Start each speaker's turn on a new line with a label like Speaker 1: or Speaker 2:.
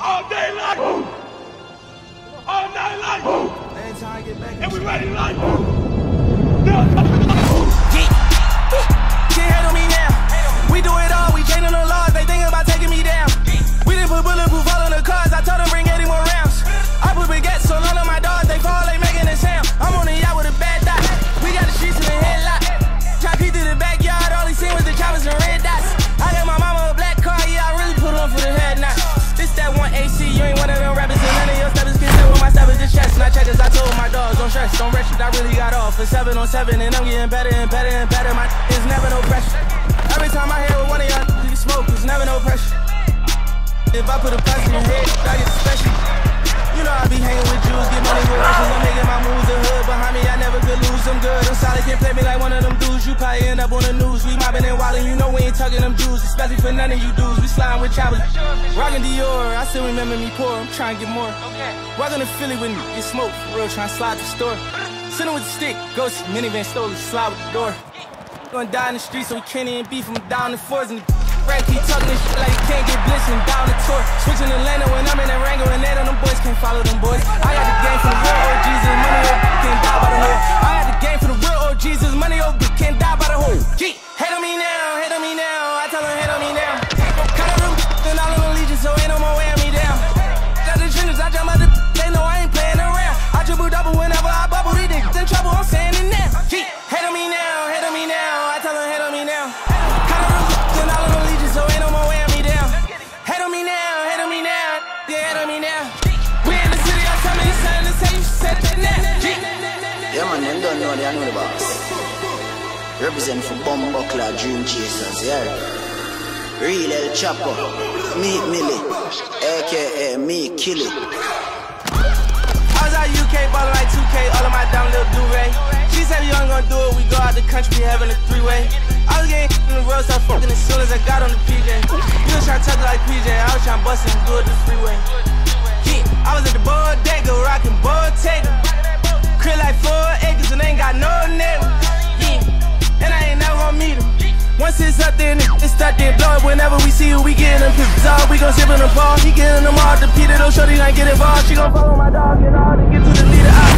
Speaker 1: All day long. All night long. And we ready like.
Speaker 2: Don't stress, don't it, I really got off for seven on seven, and I'm getting better and better and better. My is never no pressure. Every time I hear with one of y'all, you smoke, it's never no pressure. If I put a punch in your head, I get special. You know I be hanging with Jews, get money with Russians. I'm making my moves, the hood behind me, I never could lose. I'm good, I'm solid, can't play me like one of them dudes. You probably end up on the news. We mobbing and wildin', you know we ain't tugging them Jews, especially for none of you dudes. We sliding with choppers, rockin' Dior. I still remember me poor, I'm trying to get more. Welcome to Philly with me, get smoked for real, trying to slide the store. Sitting with the stick, ghost minivan slowly slide with the door. Gonna die in the street, so we can't even beef him down the fours and the keep talking this shit like he can't get blitzing down the tour. Switching the lane when I'm in that Rango and they them boys can't follow them boys. I got the
Speaker 3: Represent for Bumbuckler Dream Chasers, yeah. Real El Chapo, Meat Millie, aka Me Killy.
Speaker 2: I was out UK ballin' like 2K, all of my down little do-ray. She said you ain't gonna do it, we go out the country, having a three-way. I was getting in the road, start fucking as soon as I got on the PJ. You was tryna it like PJ, I was tryna bust and do it the freeway. Yeah, I was at the bodega, rockin' Bottega. Once it's up there, it's stuck there, blow it whenever we see you, we getting them pictures all. We gon' sip in the ball, he getting them all. The Peter, though, shorty ain't get involved. She gon' follow my dog and all to get to the leader. I